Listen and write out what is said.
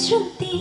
ശ്രുതി